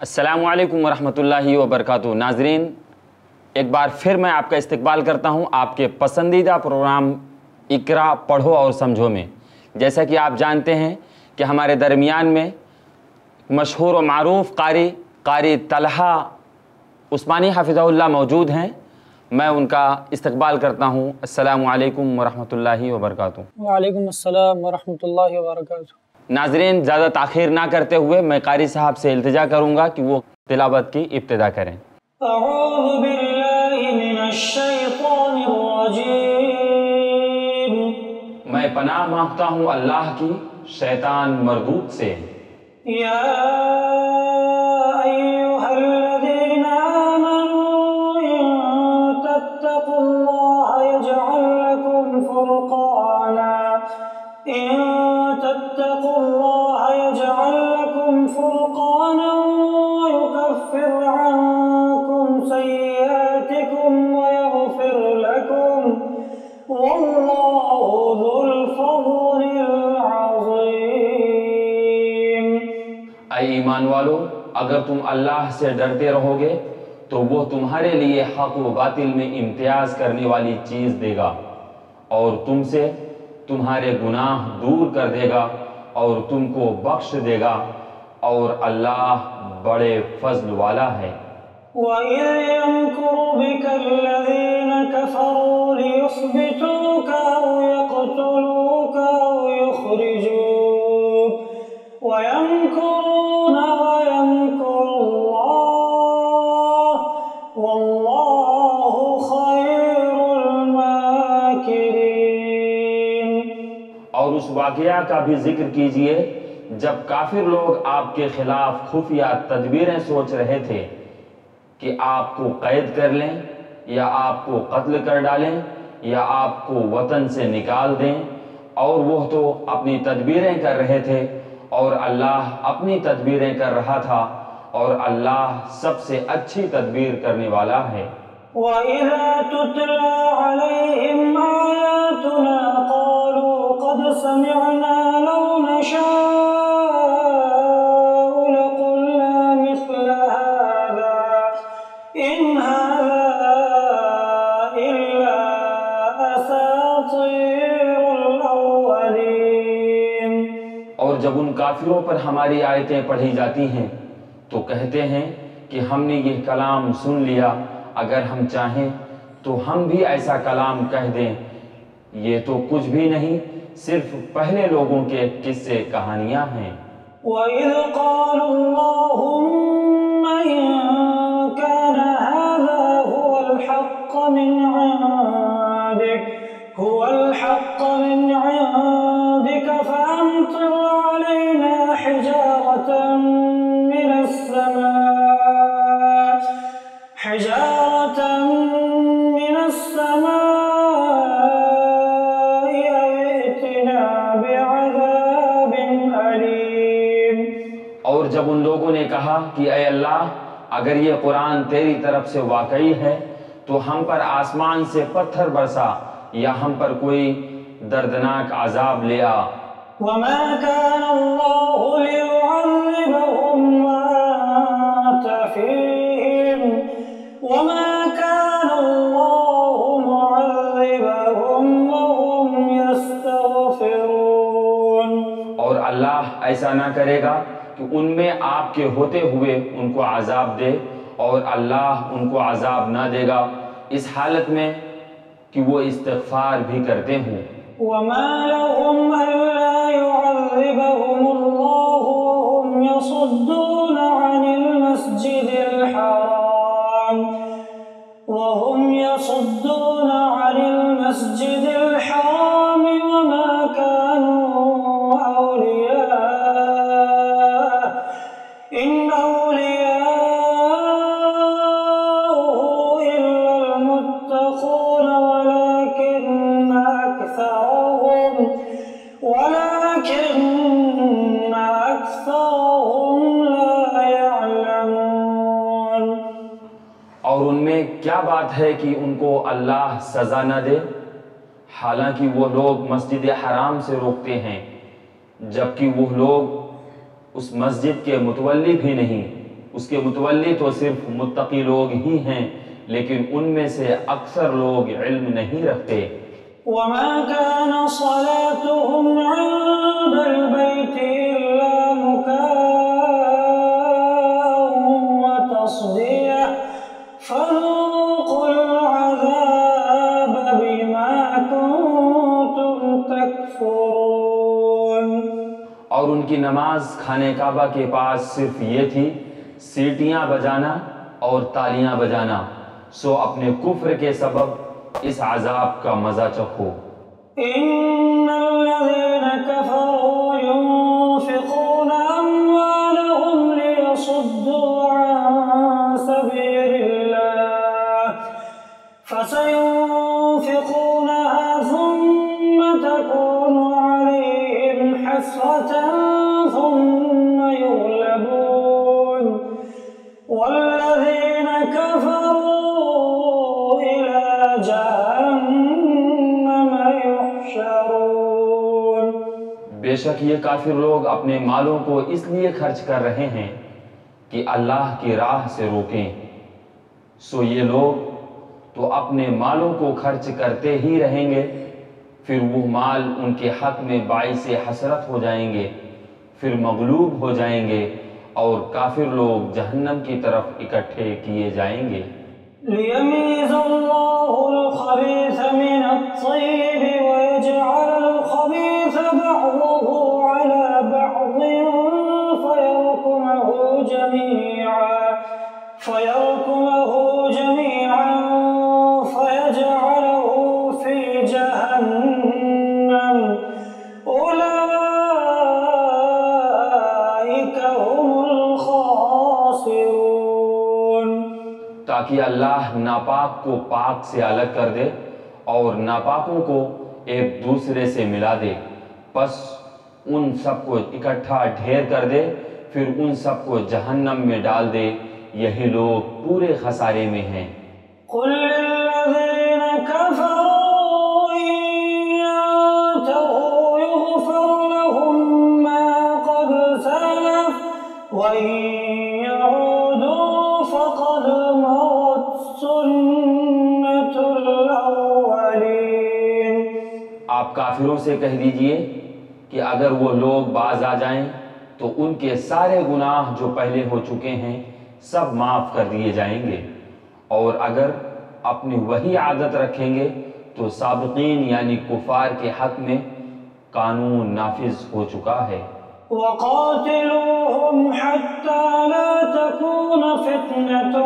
السلام علیکم ورحمۃ اللہ وبرکاتہ۔ ناظرین، ایک بار پھر میں آپ کا استقبال کرتا ہوں آپ کے پسندیدہ پروگرام اقرا، پڑھو اور سمجھو میں۔ جیسا کہ آپ جانتے ہیں کہ ہمارے درمیان میں مشہور و معروف قاری قاری طلحہ عثمانی حافظہ اللہ موجود ہیں۔ میں ان کا استقبال کرتا ہوں۔ السلام علیکم ورحمۃ اللہ وبرکاتہ۔ وعلیکم السلام ورحمۃ اللہ وبرکاتہ۔ ناظرین زیادہ تاخیر نہ کرتے ہوئے میں قاری صاحب سے التجا کروں گا کہ وہ تلاوت کی ابتدا کریں۔ اعوذ باللہ من الشیطان الرجیم۔ میں پناہ مانگتا ہوں اللہ کی شیطان مردود سے۔ یا فرقانا ويكفر عنكم سيئاتكم ويغفر لكم والله ذو الفضل العظيم اے ایمان والو، اگر تم اللہ سے ڈرتے رہو گے، تو وہ تمہارے لیے حق و باطل میں امتیاز کرنے والی چیز دے گا، اور تم سے تمہارے گناہ دور کر دے گا، اور تم کو بخش دے گا۔ اور اللہ بڑے فضل والا ہے۔ وَإِذْ يَمْكُرُ بِكَ الَّذِينَ كَفَرُوا لِيُثْبِتُوكَ أَوْ يَقْتُلُوكَ أَوْ يُخْرِجُوكَ وَيَمْكُرُونَ وَيَمْكُرُ اللَّهُ وَاللَّهُ خَيْرُ الْمَاكِرِينَ۔ اور اس واقعہ کا بھی ذکر کیجیے۔ جب کافر لوگ آپ کے خلاف خفیہ تدبیریں سوچ رہے تھے کہ آپ کو قید کر لیں یا آپ کو قتل کر ڈالیں یا آپ کو وطن سے نکال دیں، اور وہ تو اپنی تدبیریں کر رہے تھے، اور اللہ اپنی تدبیریں کر رہا تھا، اور اللہ سب سے اچھی تدبیر کرنے والا ہے۔ وَإِذَا تُتْلَى عَلَيْهِمْ آيَاتُنَا قَالُوا قَدْ سَمِعْنَا لَوْ نَشَاءُ اور جب ان کافروں پر ہماری آیتیں پڑھی جاتی ہیں، تو کہتے ہیں کہ ہم نے یہ کلام سن لیا۔ اگر ہم چاہیں تو ہم بھی ایسا کلام کہہ دیں۔ یہ تو کچھ بھی نہیں، صرف پہلے لوگوں کے قصے، کہانیاں ہیں۔ وَإِذْ قَالُوا اللَّهُمَّ إِن كَانَ هَذَا هُوَ الْحَقَّ مِنْ عِندِكَ، هُوَ الْحَقَّ مِنْ عِندِكَ فَأَمْطِرْ عَلَيْنَا حِجَارَةً مِنَ السَّمَاءِ. حِجَارَةً مِنَ السَّمَاءِ أَوْ ائْتِنَا بِعَذَابٍ أَلِيمٍ. اور جب ان لوگوں نے کہا کہ اے اللہ، اگر یہ قرآن تیری طرف سے واقعی ہے، تو ہم پر آسمان سے پتھر برسا یا ہم پر کوئی دردناک عذاب آ وما كان الله ليعذبهم وأنت فيهم وما كان الله معذبهم وهم يستغفرون۔ اور اللہ ایسا نہ کرے گا کہ ان میں آپ کے ہوتے ہوئے ان کو عذاب دے اور اللہ ان کو عذاب نہ دے گا۔ اس حالت میں کہ وہ استغفار بھی کرتے ہوں۔ وما لهم ألا يعذبهم الله وهم يصدون عن المسجد الحرام. وهم يصدون عن المسجد الحرام ہے کہ ان کو اللہ سزا نہ دے۔ حالانکہ وہ لوگ مسجد حرام سے روکتے ہیں، جبکہ وہ لوگ اس مسجد کے متولی بھی نہیں۔ اس کے متولی تو صرف متقی لوگ ہی ہیں، لیکن ان میں سے اکثر لوگ علم نہیں رکھتے۔ وما كان صلاتهم عند البيت اور ان کی نماز خانے کعبہ کے پاس صرف یہ تھی، سیٹیاں بجانا اور تالیاں بجانا۔ سو اپنے کفر کے سبب اس عذاب کا مزہ چکھو۔ شک یہ کافر لوگ اپنے مالوں کو اس لیے خرچ کر رہے ہیں کہ اللہ کی راہ سے روکیں۔ سو یہ لوگ تو اپنے مالوں کو خرچ کرتے ہی رہیں گے، پھر وہ مال ان کے حق میں باعث حسرت ہو جائیں گے، پھر مغلوب ہو جائیں گے اور کافر لوگ جہنم کی طرف اکٹھے کیے جائیں گے۔ ليميز الله الخبيث من الطيب ويجعل الخبيث بعضه على بعض فيركمه جميعا فيركمه جميعا فيجعله في جهنم. أولئك هم الخاسرون. تاکہ اللہ ناپاک کو پاک سے الگ کر دے اور ناپاکوں کو ایک دوسرے سے ملا دے۔ پس ان سب کو اکٹھا ڈھیر کر دے پھر ان سب کو جہنم میں ڈال دے۔ یہی لوگ پورے خسارے میں ہیں۔ قل ينتهوا يغفر لهم ما قد سلف وإن يعودوا فقد سنة آپ کافروں سے کہہ دیجیے کہ اگر وہ لوگ باز آ جائیں تو ان کے سارے گناہ جو پہلے ہو چکے ہیں سب معاف کر دیے جائیں گے۔ اور اگر اپنی وہی عادت رکھیں گے تو سابقین یعنی کفار کے حق میں قانون نافذ ہو چکا ہے۔ وقاتلوهم حتى لا تكون فتنة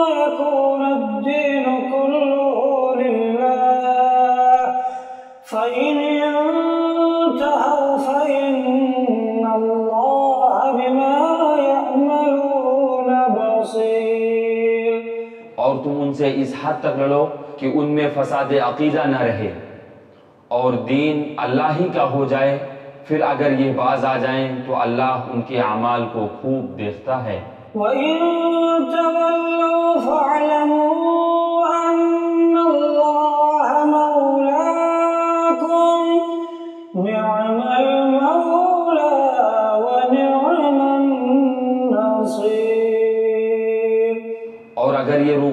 ويكون الدين كله لله فإن سے اس حد تک لڑو کہ ان میں فساد عقیدہ نہ رہے۔ اور دین اللہ ہی کا ہو جائے، پھر اگر یہ باز آ جائیں تو اللہ ان کے اعمال کو خوب دیکھتا ہے۔ وإن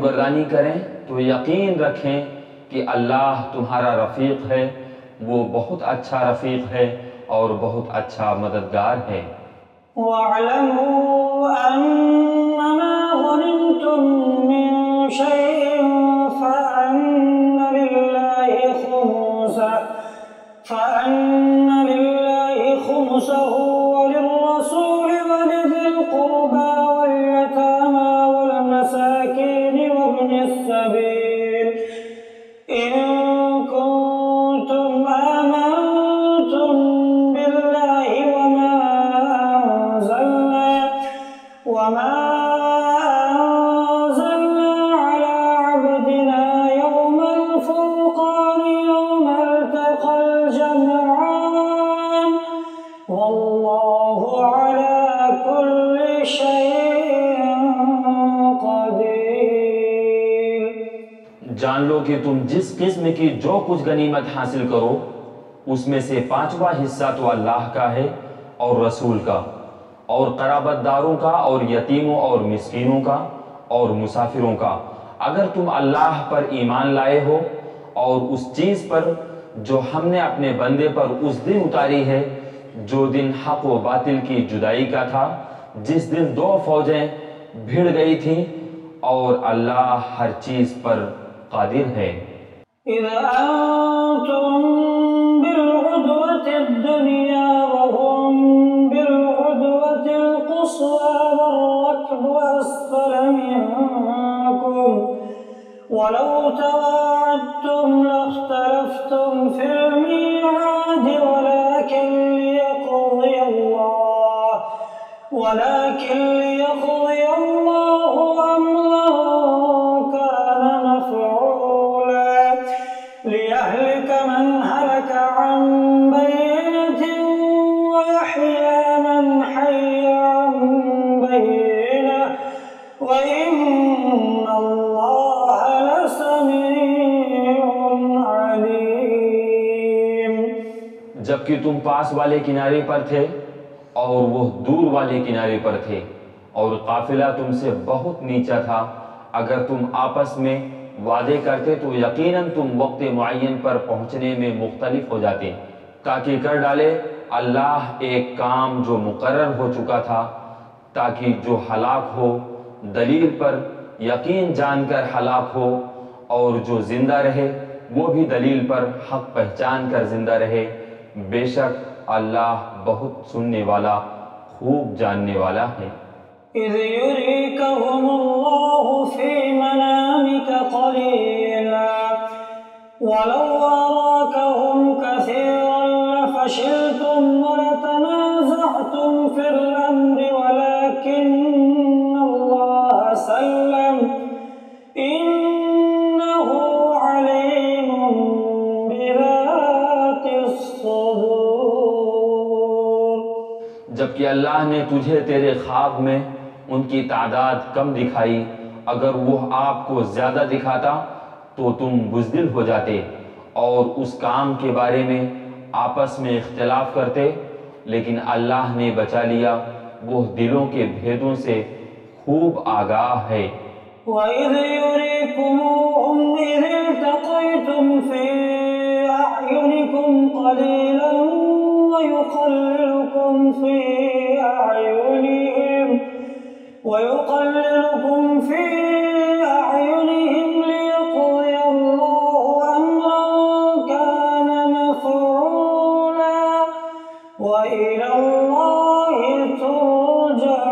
اگر کریں تو یقین رکھیں کہ اللہ تمہارا رفیق ہے، وہ بہت اچھا رفیق ہے اور بہت اچھا مددگار ہے۔ واعلموا أنما غنمتم من شيء فأن لله خمسه فأن لله خمسه جان لو کہ تم جس قسم کی جو کچھ غنیمت حاصل کرو، اس میں سے پانچواں حصہ تو اللہ کا ہے اور رسول کا۔ اور قرابت داروں کا اور یتیموں اور مسکینوں کا اور مسافروں کا۔ اگر تم اللہ پر ایمان لائے ہو اور اس چیز پر جو ہم نے اپنے بندے پر اس دن اتاری ہے، جو دن حق و باطل کی جدائی کا تھا، جس دن دو فوجیں بھیڑ گئی تھیں اور اللہ ہر چیز پر قادر ہے۔ إذ أنتم بالعدوة الدنيا ولو تواعدتم لاختلفتم في الميعاد ولكن ليقضي الله ولكن ليقضي الله أمرا. جبکہ تم پاس والے کنارے پر تھے اور وہ دور والے کنارے پر تھے اور قافلہ تم سے بہت نیچا تھا۔ اگر تم آپس میں وعدے کرتے تو یقیناً تم وقت معین پر پہنچنے میں مختلف ہو جاتے۔ تاکہ کر ڈالے اللہ ایک کام جو مقرر ہو چکا تھا، تاکہ جو ہلاک ہو، دلیل پر یقین جان کر ہلاک ہو اور جو زندہ رہے، وہ بھی دلیل پر حق پہچان کر زندہ رہے۔ بے شک اللہ بہت سننے والا، خوب جاننے والا ہے۔ اذ يريكهم الله في منامك قليلا ولو أراكهم كثيرا لفشلتم ولتنازعتم في الأمر جبکہ اللہ نے تجھے تیرے خواب میں ان کی تعداد کم دکھائی، اگر وہ آپ کو زیادہ دکھاتا تو تم بزدل ہو جاتے اور اس کام کے بارے میں آپس میں اختلاف کرتے، لیکن اللہ نے بچا لیا۔ وہ دلوں کے بھیدوں سے خوب آگاہ ہے۔ وإذ يريكموهم إذ التقيتم في أعينكم قليلا ويقللكم في أعينهم ويقللكم في أعينهم ليقضي الله أمرا كان مفعولا. وإلى الله ترجع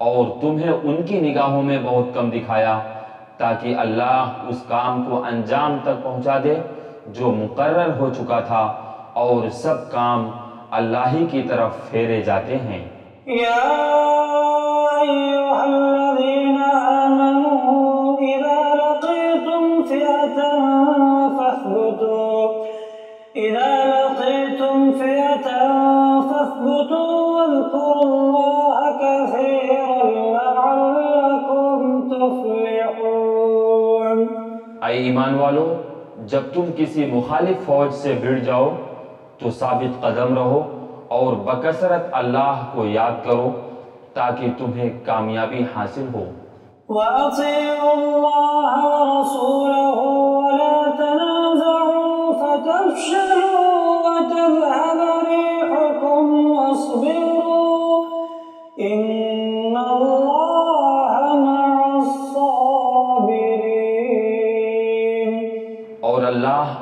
اور تمہیں ان کی نگاہوں میں بہت کم دکھایا تاکہ اللہ اس کام کو انجام تک پہنچا دے جو مقرر ہو چکا تھا اور سب کام اللہ ہی کی طرف پھیرے جاتے ہیں۔ يا لعلكم تفلحون اے ایمان والو جب تم کسی مخالف فوج سے بھڑ جاؤ تو ثابت قدم رہو اور بکثرت اللہ کو یاد کرو تاکہ تمہیں کامیابی حاصل ہو۔ وأطيعوا الله ورسوله ولا تنازعوا فتفشلوا وتذهب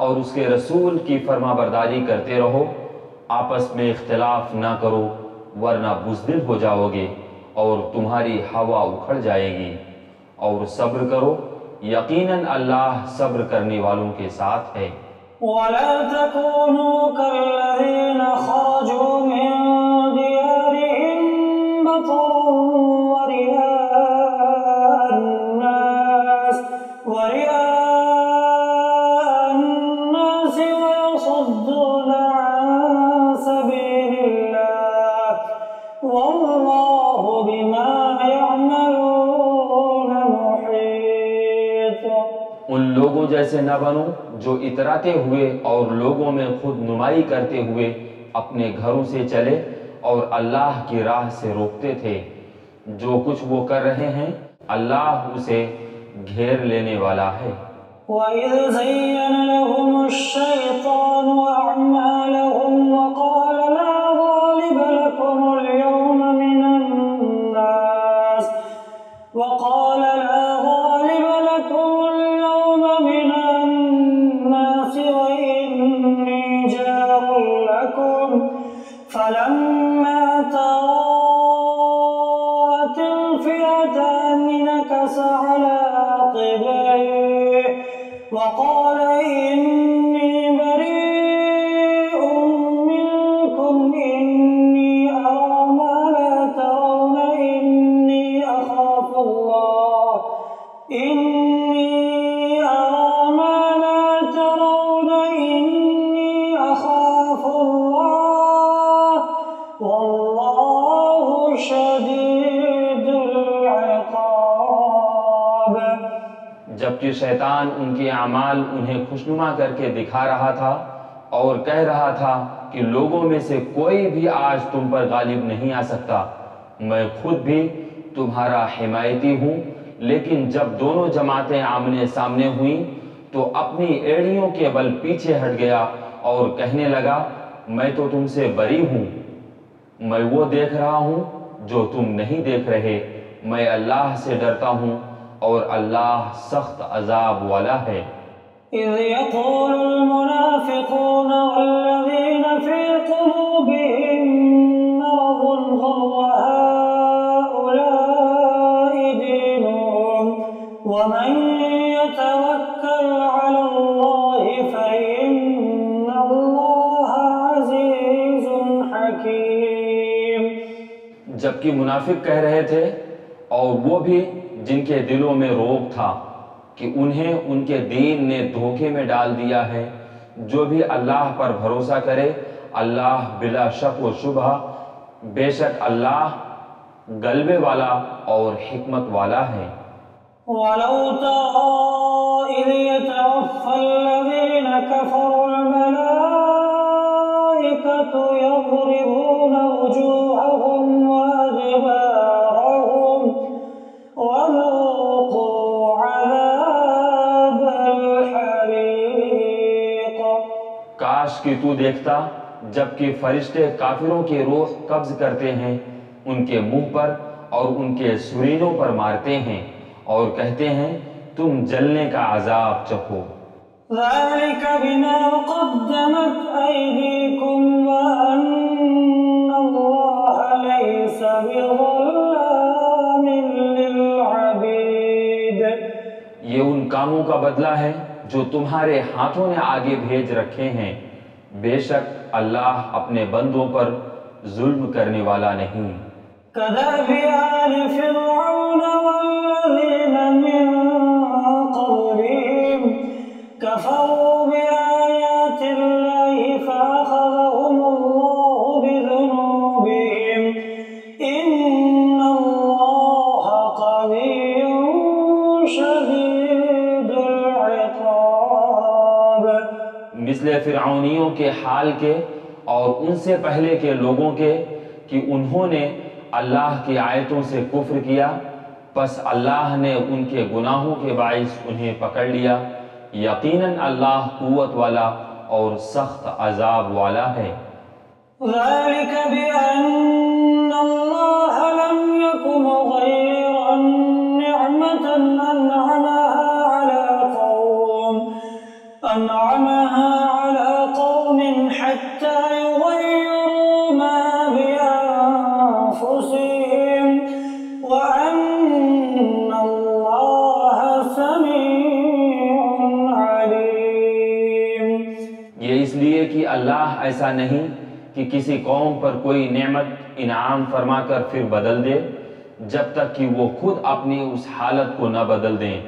اور اس کے رسول کی فرما برداری کرتے رہو۔ آپس میں اختلاف نہ کرو، ورنہ بزدل ہو جاؤ گے اور تمہاری ہوا اکھڑ جائے گی۔ اور صبر کرو، یقیناً اللہ صبر کرنے والوں کے ساتھ ہے۔ ولا تكونوا كالذين خرجوا من ديارهم بطرا جیسے نہ بنو جو اتراتے ہوئے اور لوگوں میں خود نمائی کرتے ہوئے اپنے گھروں سے چلے اور اللہ کی راہ سے روکتے تھے۔ جو کچھ وہ کر رہے ہیں، اللہ اسے گھیر لینے والا ہے۔ وَإِذْ زَيَّنَ لَهُمُ الشَّيْطَانُ أَعْمَالَهُمْ وَقَالَ لَا غَالِبَ لَكُمُ الْيَوْمَ جبکہ شیطان ان کے اعمال انہیں خوشنما کر کے دکھا رہا تھا اور کہہ رہا تھا کہ لوگوں میں سے کوئی بھی آج تم پر غالب نہیں آ سکتا۔ میں خود بھی تمہارا حمایتی ہوں، لیکن جب دونوں جماعتیں آمنے سامنے ہوئیں تو اپنی ایڑیوں کے بل پیچھے ہٹ گیا اور کہنے لگا، میں تو تم سے بری ہوں۔ میں وہ دیکھ رہا ہوں جو تم نہیں دیکھ رہے۔ میں اللہ سے ڈرتا ہوں اور اللہ سخت عذاب والا ہے۔ إذ يقول المنافقون والذين في قلوبهم مرض غر هؤلاء دينهم ومن يتوكل على الله فإن الله عزيز حكيم جبکہ منافق کہہ رہے تھے اور وہ بھی جن کے دلوں میں روگ تھا، کہ انہیں ان کے دین نے دھوکے میں ڈال دیا ہے۔ جو بھی اللہ پر بھروسہ کرے، اللہ بلا شک و شبہ، بے شک اللہ غلبے والا اور حکمت والا ہے۔ ولو ترى إذ يتوفى الذين كفروا الملائكة يضربون وجوههم وأدبارهم وذوقوا کاش کہ تو دیکھتا جبکہ فرشتے کافروں کی روح قبض کرتے ہیں ان کے منہ پر اور ان کے سرینوں پر مارتے ہیں اور کہتے ہیں تم جلنے کا عذاب چکھو۔ ذلك بما قدمت أيديكم وأن الله ليس بظلام للعبيد۔ یہ ان کاموں کا بدلہ ہے جو تمہارے ہاتھوں نے آگے بھیج رکھے ہیں۔ بے شک اللہ اپنے بندوں پر ظلم کرنے والا نہیں۔ كدأب آل فرعون والذين من قبلهم كفروا بآيات فرعونیوں کے حال کے اور ان سے پہلے کے لوگوں کے کہ انہوں نے اللہ کی آیتوں سے کفر کیا، پس اللہ نے ان کے گناہوں کے باعث انہیں پکڑ لیا۔ یقیناً اللہ قوت والا اور سخت عذاب والا ہے۔ ذلك بأن الله لم يكن غير نعمة أنعمها على قوم، أنعمها اللہ ایسا نہیں کہ کسی قوم پر کوئی نعمت انعام فرما کر پھر بدل دے، جب تک کہ وہ خود اپنی اس حالت کو نہ بدل دیں،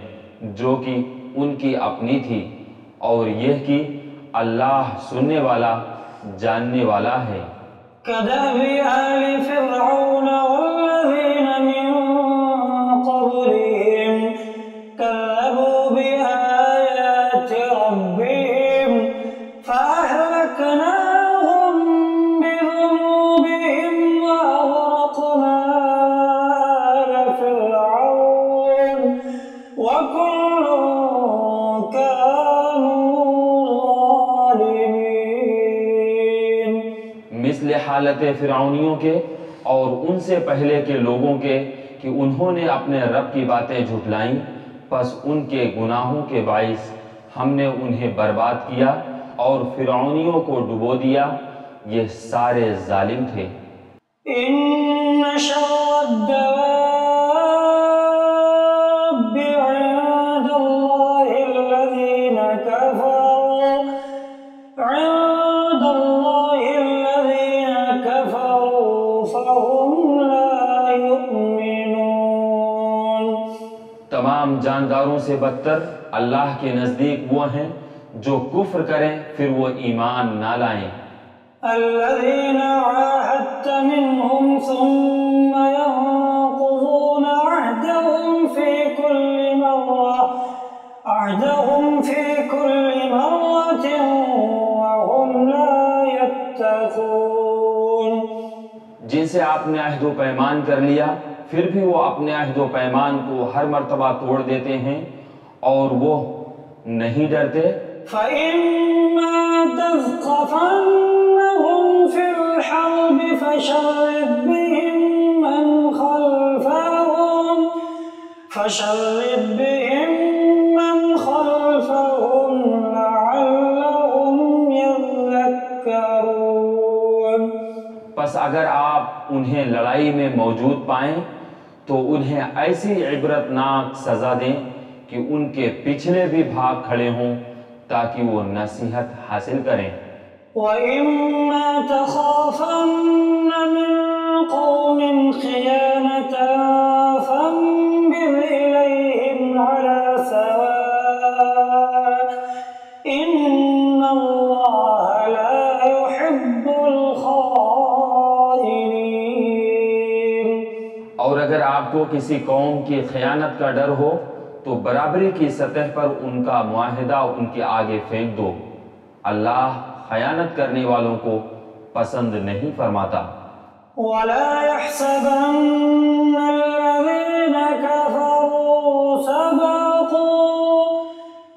جو کہ ان کی اپنی تھی۔ اور یہ کہ اللہ سننے والا، جاننے والا ہے۔ حالت فرعونیوں کے اور ان سے پہلے کے لوگوں کے کہ انہوں نے اپنے رب کی باتیں جھٹلائیں، پس ان کے گناہوں کے باعث ہم نے انہیں برباد کیا اور فرعونیوں کو ڈبو دیا۔ یہ سارے ظالم تھے۔ سے بدتر اللہ کے نزدیک وہ ہیں جو کفر کریں پھر وہ ایمان نہ لائیں۔ الذين عاهدت منهم ثم ينقضون عهدهم في كل مرة عهدهم في كل مرة وهم لا يتقون۔ جن سے آپ نے عہد و پیمان کر لیا پھر بھی وہ اپنے عہد و پیمان کو ہر مرتبہ توڑ دیتے ہیں اور وہ نہیں ڈرتے۔ فإما تثقفنهم في الحرب فشرد بهم من خلفهم فشرد بهم من خلفهم لعلهم يذكرون۔ پس اگر آپ انہیں لڑائی میں موجود پائیں تو انہیں ایسی عبرتناک سزا دیں کہ ان کے پچھلے بھی بھاگ کھڑے ہوں تاکہ وہ نصیحت حاصل کریں۔ وَإِمَّا تَخَافَنَّ مِن قَوْمٍ خِيَانَةً آپ کو کسی قوم کی خیانت کا ڈر ہو تو برابری کی سطح پر ان کا معاہدہ ان کے آگے پھینک دو۔ اللہ خیانت کرنے والوں کو پسند نہیں فرماتا۔ ولا يحسبن الذين كفروا سبقوا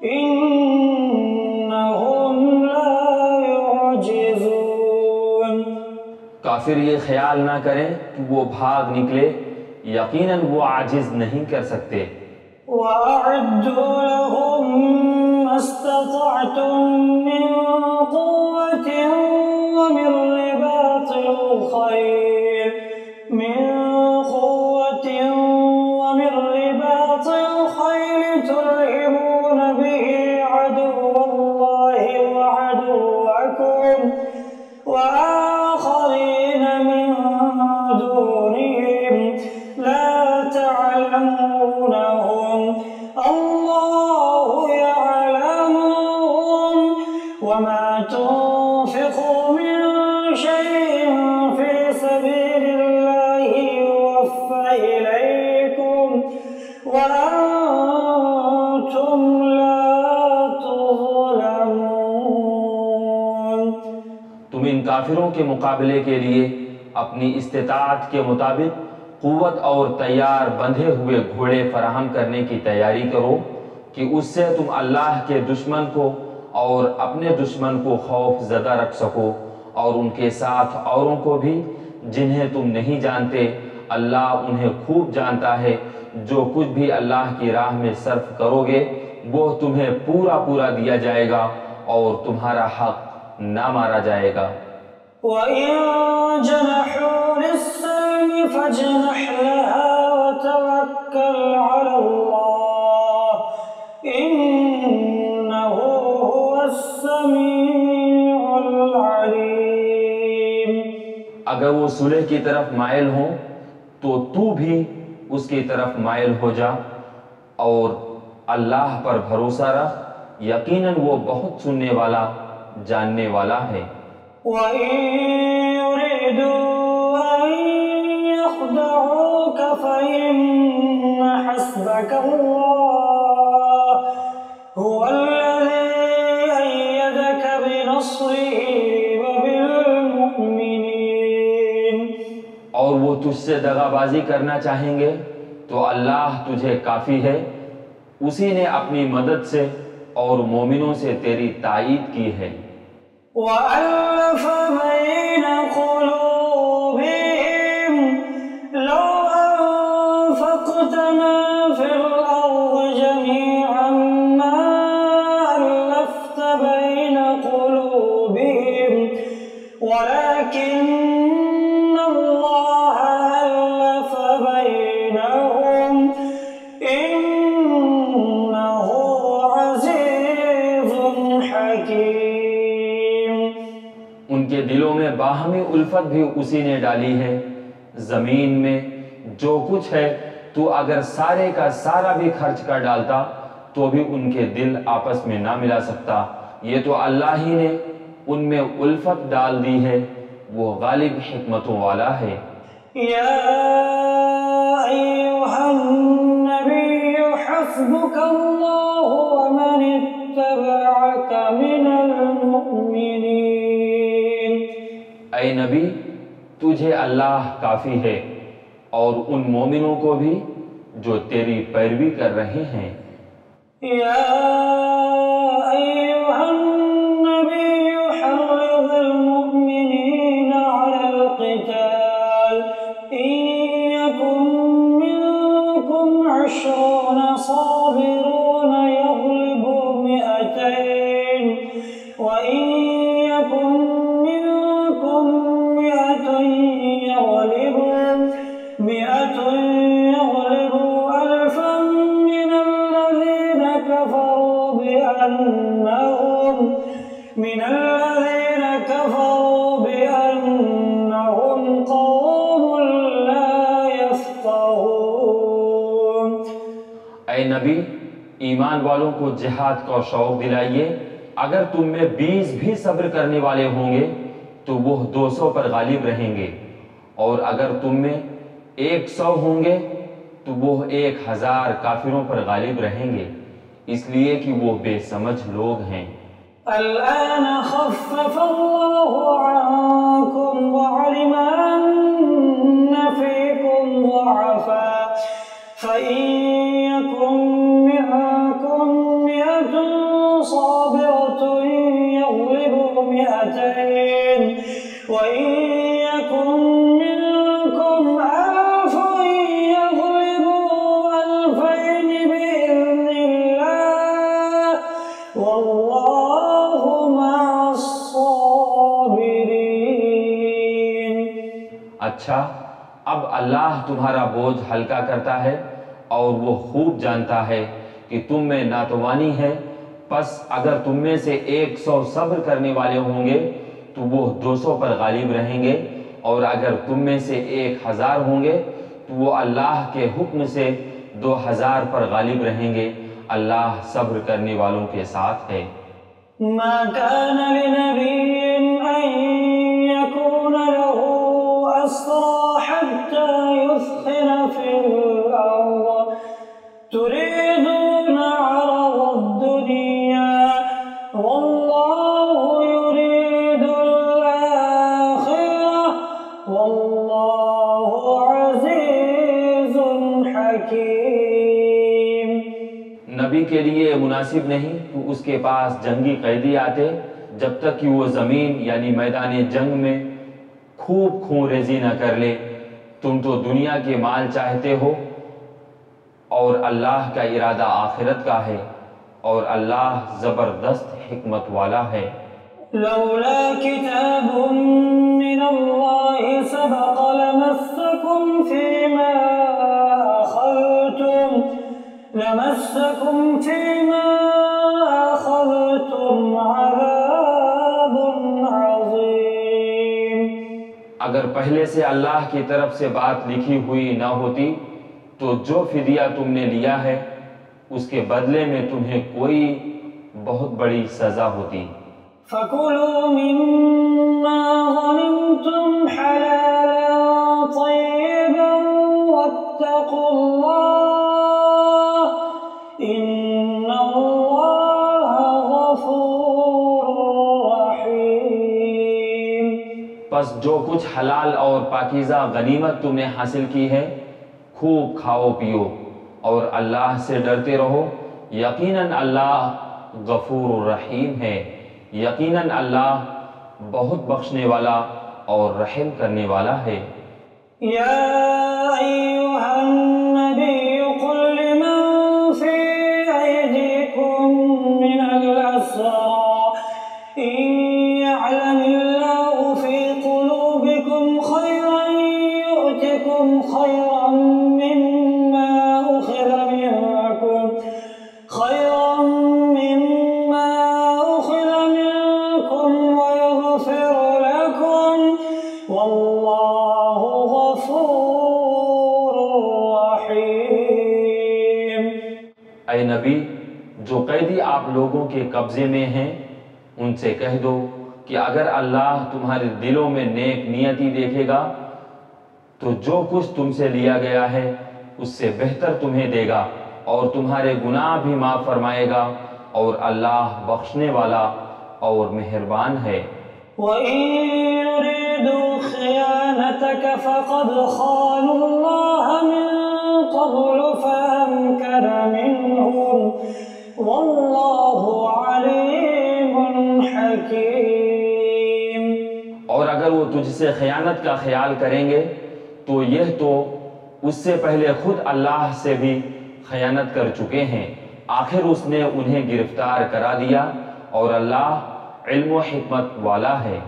إنهم لا يعجزون۔ کافر یہ خیال نہ کریں کہ وہ بھاگ نکلے۔ یقیناً وہ عاجز نہیں کر سکتے۔ وَأَعِدُّ لَهُمْ مَسْتَطَعْتُمْ مِنْ من يعلمونهم. الله يعلمهم. وما تنفقوا من شيء في سبيل الله يوفى إليكم. وأنتم لا تظلمون. تم ان كافروں کے مقابلے کے لیے اپنی استطاعت کے مطابق قوت اور تیار بندھے ہوئے گھوڑے فراہم کرنے کی تیاری کرو کہ اس سے تم اللہ کے دشمن کو اور اپنے دشمن کو خوف زدہ رکھ سکو اور ان کے ساتھ اوروں کو بھی جنہیں تم نہیں جانتے، اللہ انہیں خوب جانتا ہے۔ جو کچھ بھی اللہ کی راہ میں صرف کرو گے، وہ تمہیں پورا پورا دیا جائے گا اور تمہارا حق نہ مارا جائے گا۔ وإن جنحوا للسلم فاجنح لها وتوكل على الله. إنه هو السميع العليم. اگر وہ صلح کی طرف مائل ہوں تو تو بھی اس کی طرف مائل ہو جا اور اللہ پر بھروسہ رکھ یقیناً وہ بہت سننے والا جاننے والا ہے۔ وإن يريدوا أن دعوك فإن حسبك الله. هو الذي أيدك بنصره وبالمؤمنين. اور وہ تجھ سے دغا بازی کرنا چاہیں گے تو اللہ تجھے کافی ہے۔ اسی نے اپنی مدد سے اور مومنوں سے تیری تائید کی ہے۔ وَأَلَّفَ بَيْنَ قُلُوبِ الفت بھی اسی نے ڈالی ہے۔ زمین میں جو کچھ ہے، تو اگر سارے کا سارا بھی خرچ کر ڈالتا، تو بھی ان کے دل آپس میں نہ ملا سکتا۔ یہ تو اللہ ہی نے ان میں الفت ڈال دی ہے۔ وہ غالب حکمتوں والا ہے۔ يا أيها النبي حسبك الله اے نبی، تجھے اللہ کافی ہے اور ان مومنوں کو بھی جو تیری پیروی کر رہے ہیں۔ یا ایمان والوں کو جہاد کا شوق دلائیے۔ اگر تم میں بیس بھی صبر کرنے والے ہوں گے، تو وہ دو سو پر غالب رہیں گے۔ اور اگر تم میں ایک سو ہوں گے، تو وہ ایک ہزار کافروں پر غالب رہیں گے۔ اس لیے کہ وہ بے سمجھ لوگ ہیں۔ الآن خفف الله عنكم وعلم أن فيكم ضعفا، فإن اللہ تمہارا بوجھ ہلکا کرتا ہے اور وہ خوب جانتا ہے کہ تم میں ناتوانی ہے۔ پس اگر تم میں سے ایک سو صبر کرنے والے ہوں گے تو وہ دو سو پر غالب رہیں گے۔ اور اگر تم میں سے ایک ہزار ہوں گے تو وہ اللہ کے حکم سے دو ہزار پر غالب رہیں گے۔ اللہ صبر کرنے والوں کے ساتھ ہے۔ ما كان لنبي أن يكون له أسرى يثخن في الأرض. تريدون عرض الدنيا. والله يريد الآخرة. والله عزيز حكيم. نبی کے لیے مناسب نہیں کہ اس کے پاس جنگی قیدی آتے، جب تک کہ وہ زمین یعنی میدان جنگ میں خوب خون ریزی نہ کر لے۔ تم تو دنیا کے مال چاہتے ہو اور اللہ کا ارادہ آخرت کا ہے اور اللہ زبردست حکمت والا ہے۔ لولا كتاب من الله سبق لمسكم فيما أخذتم لمسكم فيما أخذتم اگر پہلے سے اللہ کی طرف سے بات لکھی ہوئی نہ ہوتی تو جو فدیہ تم نے لیا ہے، اس کے بدلے میں تمہیں کوئی بہت بڑی سزا ہوتی۔ فَكُلُوا مِمَّا غَنِمْتُمْ حَلَالًا بس جو کچھ حلال اور پاکیزہ غنیمت تم نے حاصل کی ہے، خوب کھاؤ، پیو اور اللہ سے ڈرتے رہو۔ یقیناً اللہ غفور الرحیم ہے۔ یقیناً اللہ بہت بخشنے والا اور رحم کرنے والا ہے۔ يا کے قبضے میں ہیں، ان سے کہہ دو کہ اگر اللہ تمہارے دلوں میں نیک نیتی دیکھے گا، تو جو کچھ تم سے لیا گیا ہے، اس سے بہتر تمہیں دے گا اور تمہارے گناہ بھی معاف فرمائے گا اور اللہ بخشنے والا اور مہربان ہے۔ وإن وہ تجھ سے خیانت کا خیال کریں گے، تو یہ تو اس سے پہلے خود اللہ سے بھی خیانت کر چکے ہیں۔ آخر اس نے انہیں گرفتار کرا دیا اور اللہ علم و حکمت والا ہے۔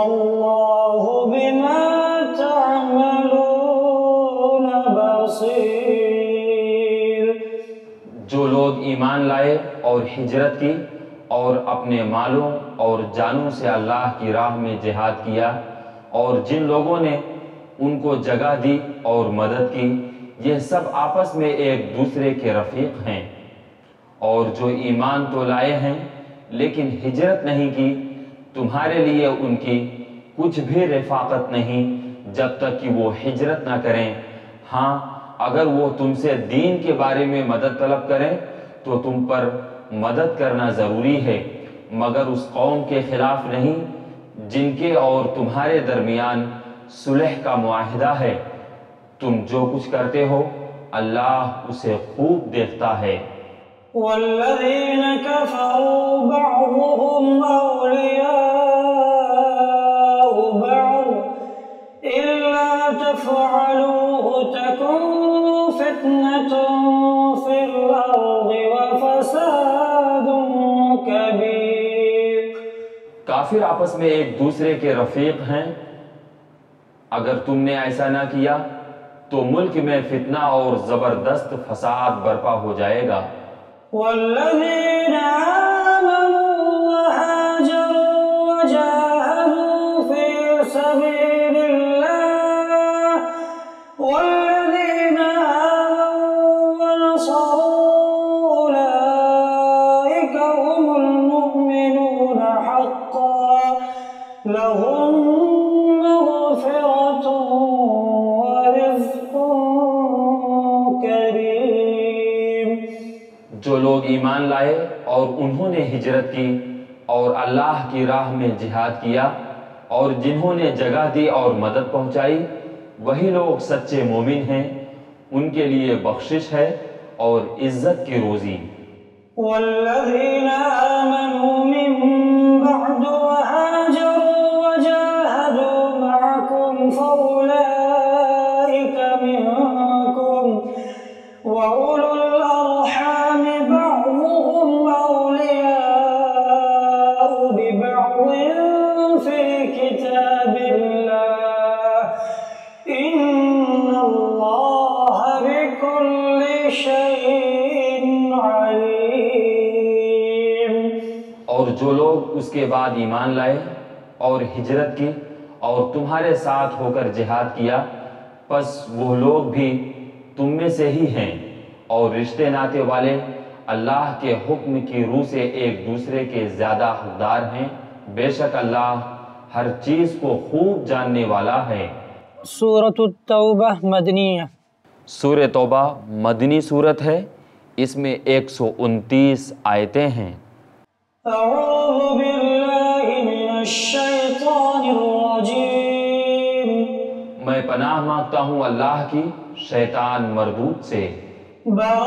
والله بما تعملون بصير. جو لوگ ایمان لائے اور ہجرت کی اور اپنے مالوں اور جانوں سے اللہ کی راہ میں جہاد کیا اور جن لوگوں نے ان کو جگہ دی اور مدد کی، یہ سب آپس میں ایک دوسرے کے رفیق ہیں۔ اور جو ایمان تو لائے ہیں، لیکن ہجرت نہیں کی تمہارے لیے ان کی کچھ بھی رفاقت نہیں جب تک کہ وہ ہجرت نہ کریں۔ ہاں اگر وہ تم سے دین کے بارے میں مدد طلب کریں تو تم پر مدد کرنا ضروری ہے، مگر اس قوم کے خلاف نہیں، جن کے اور تمہارے درمیان صلح کا معاہدہ ہے۔ تم جو کچھ کرتے ہو، اللہ اسے خوب دیکھتا ہے۔ والذين كفروا بعضهم أولياء بعض. إلا تفعلوه تكون فتنة في الأرض وفساد كبير. کافر آپس میں ایک دوسرے کے رفیق ہیں. اگر تم نے ایسا نہ کیا تو ملک میں فتنہ اور زبردست فساد برپا ہو جائے گا. والذين آمنوا ایمان لائے اور انہوں نے ہجرت کی اور اللہ کی راہ میں جہاد کیا اور جنہوں نے جگہ دی اور مدد پہنچائی، وہی لوگ سچے مومن ہیں، ان کے لیے بخشش ہے اور عزت کی روزی۔ والذين آمنوا من بعد وهاجروا وجاهدوا معكم فأولئك اس کے بعد ایمان لائے اور ہجرت کی اور تمہارے ساتھ ہو کر جہاد کیا۔ پس وہ لوگ بھی تم میں سے ہی ہیں اور رشتے ناتے والے اللہ کے حکم کی روح سے ایک دوسرے کے زیادہ حقدار ہیں۔ بے شک اللہ ہر چیز کو خوب جاننے والا ہے۔ سورة التوبة مدنية سور توبہ مدنی صورت ہے۔ اس میں ایک سو انتیس آیتیں ہیں۔ من الشيطان الرجيم میں پناہ مانگتا ہوں اللہ کی شیطان مردود سے۔ براءة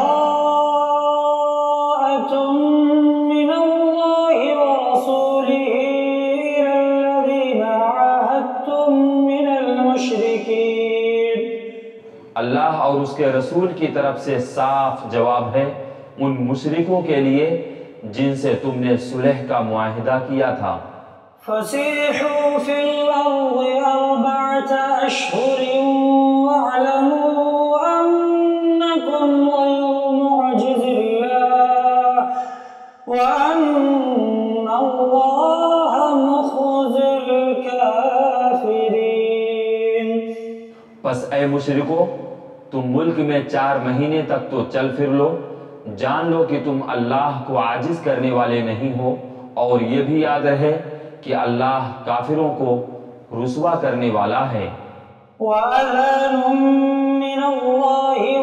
من الله ورسوله إلى الذين عاهدتم من المشركين اللہ اور اس کے رسول کی طرف سے صاف جواب ہے ان مشرکوں کے لیے جن سے تم نے صلح کا معاہدہ کیا تھا۔ فسيحوا في الأرض أربعة أشهر واعلموا أنكم غير معجز الله وأن الله مخزي الكافرين پس اے مشرکو، تم ملک میں چار مہینے تک تو چل پھر لو۔ جان لو کہ تم اللہ کو عاجز کرنے والے نہیں ہو اور یہ بھی یاد رہے کہ اللہ کافروں کو رسوا کرنے والا ہے۔ من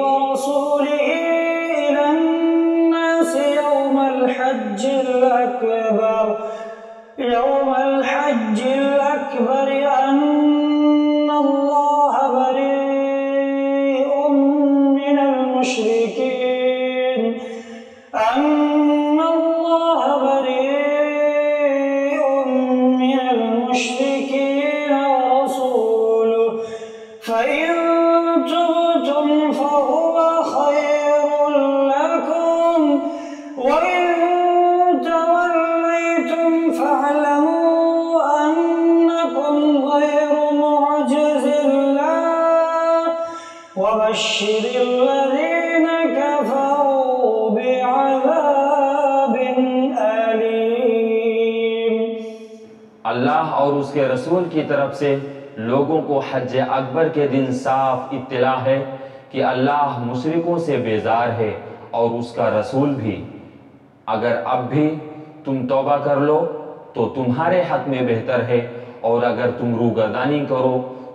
ورسوله الناس يوم الحج الأكبر يوم الحج الأكبر أن الله بريء من المشركين وبشر الذين كفروا بعذاب أليم. اللہ اور اس کے رسول کی طرف سے لوگوں کو حج اکبر کے دن صاف اطلاع ہے کہ اللہ مشرکوں سے بیزار ہے اور اس کا رسول بھی۔ اگر اب بھی تم توبہ کر لو تو تمہارے حق میں بہتر ہے اور اگر تم روگردانی کرو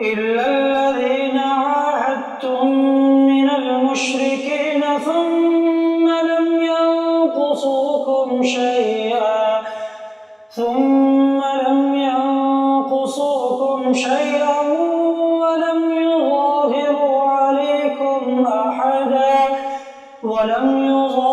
اِلَّا الَّذِينَ عَاهَدْتُمْ مِنَ الْمُشْرِكِينَ ثُمَّ لَمْ يَنْقُصُوكُمْ شَيْئًا ثم لم ينقصوكم شيئا ولم يظاهروا عليكم أحدا ولم يظاهروا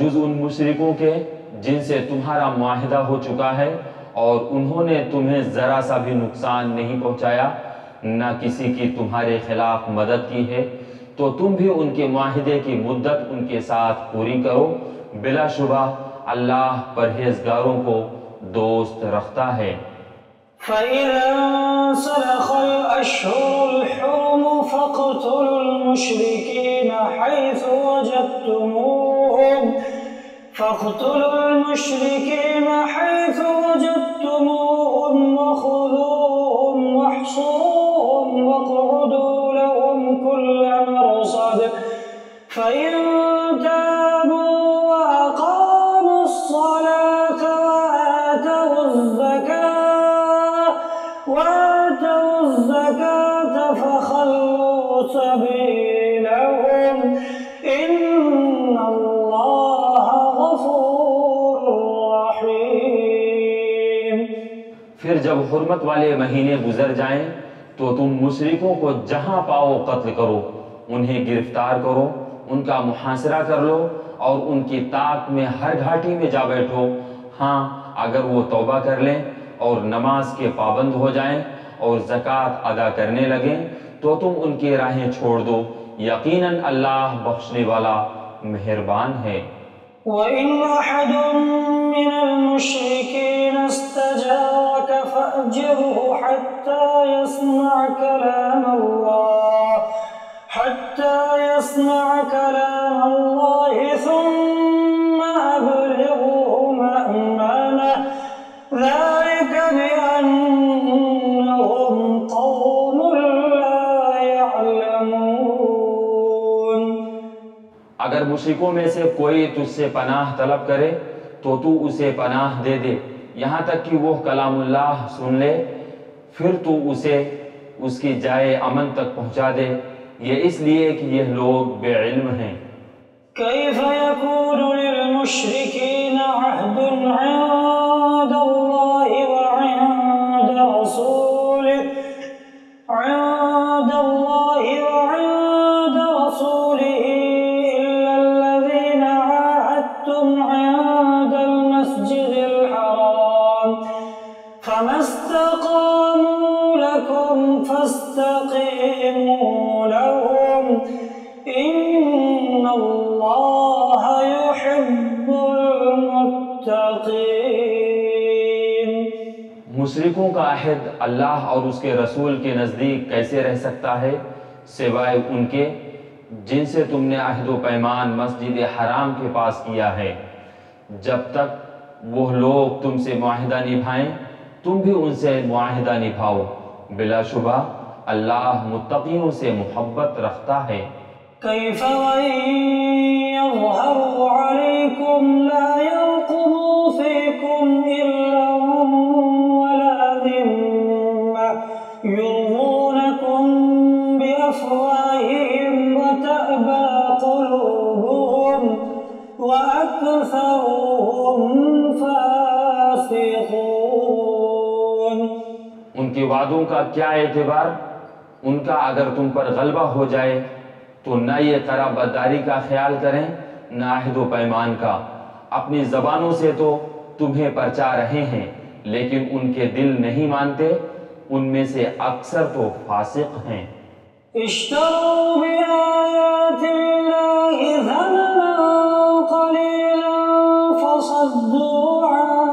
بجز ان مشرکوں کے جن سے تمہارا معاہدہ ہو چکا ہے اور انہوں نے تمہیں ذرا سا بھی نقصان نہیں پہنچایا، نہ کسی کی تمہارے خلاف مدد کی ہے۔ تو تم بھی ان کے معاہدے کی مدت ان کے ساتھ پوری کرو۔ بلا شبہ اللہ پرہیزگاروں کو دوست رکھتا ہے۔ فإذا انسلخ الأشهر الحرم فاقتلوا المشركين حيث وجدتموهم فاقتلوا المشركين حيث جب حرمت والے مہینے گزر جائیں تو تم مشرکوں کو جہاں پاؤ قتل کرو، انہیں گرفتار کرو، ان کا محاصرہ کر لو اور ان کی طاق میں ہر گھاٹی میں جا بیٹھو۔ ہاں اگر وہ توبہ کر لیں اور نماز کے پابند ہو جائیں اور زکوٰۃ ادا کرنے لگیں تو تم ان کی راہیں چھوڑ دو۔ یقیناً اللہ بخشنے والا مہربان ہے۔ وإن أحد من المشركين استجارك فأجره حتى يسمع كلام الله حتى يسمع كلام الله ثم أبلغه مأمنه. ذلك بأنهم قوم لا يعلمون. مشرکوں میں سے کوئی تجھ سے پناہ طلب کرے تو تو اسے پناہ دے دے۔ یہاں تک کہ وہ کلام اللہ سن لے، پھر تو اسے اس کی جائے امن تک پہنچا دے۔ یہ اس لیے کہ یہ لوگ بے علم ہیں۔ كيف يكون للمشركين عهد عند الله مشرکوں کا عہد اللہ اور اس کے رسول کے نزدیک کیسے رہ سکتا ہے؟ سوائے ان کے، جن سے تم نے عہد و پیمان مسجد حرام کے پاس کیا ہے۔ جب تک وہ لوگ تم سے معاہدہ نبھائیں، تم بھی ان سے معاہدہ نبھاؤ۔ بلا شبہ، اللہ متقیوں سے محبت رکھتا ہے۔ كيف وإن يظهروا عليكم لا يرقبوا وعدوں کا کیا اعتبار؟ ان کا اگر تم پر غلبہ ہو جائے، تو نہ یہ کرا بداری کا خیال کریں، نہ عہد و پیمان کا۔ اپنی زبانوں سے تو تمہیں پرچا رہے ہیں، لیکن ان کے دل نہیں مانتے، ان میں سے اکثر تو فاسق ہیں۔ اشتروا بآيات الله ثمنا قليلا فصدوا عن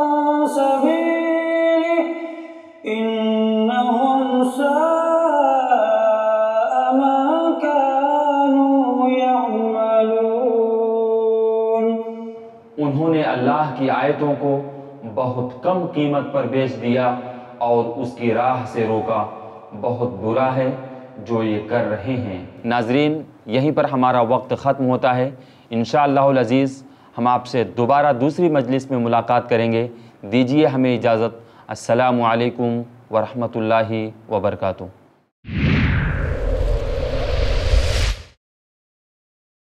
کی آیتوں کو بہت کم قیمت پر بیچ دیا اور اس کی راہ سے روکا۔ بہت برا ہے جو یہ کر رہے ہیں۔ ناظرین، یہیں پر ہمارا وقت ختم ہوتا ہے۔ انشاءاللہ العزیز، ہم آپ سے دوبارہ دوسری مجلس میں ملاقات کریں گے۔ دیجیے ہمیں اجازت۔ السلام علیکم ورحمۃ اللہ وبرکاتہ۔